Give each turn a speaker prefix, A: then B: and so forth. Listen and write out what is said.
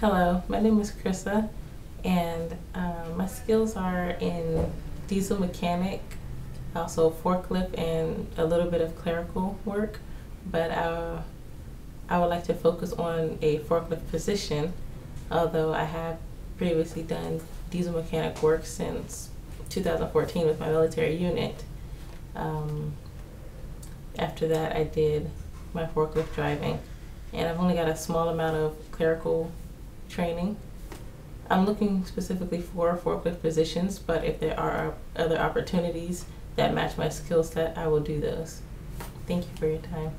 A: Hello, my name is Chrissa, and um, my skills are in diesel mechanic, also forklift, and a little bit of clerical work. But uh, I would like to focus on a forklift position, although I have previously done diesel mechanic work since 2014 with my military unit. Um, after that, I did my forklift driving, and I've only got a small amount of clerical training. I'm looking specifically for forklift positions, but if there are other opportunities that match my skill set, I will do those. Thank you for your time.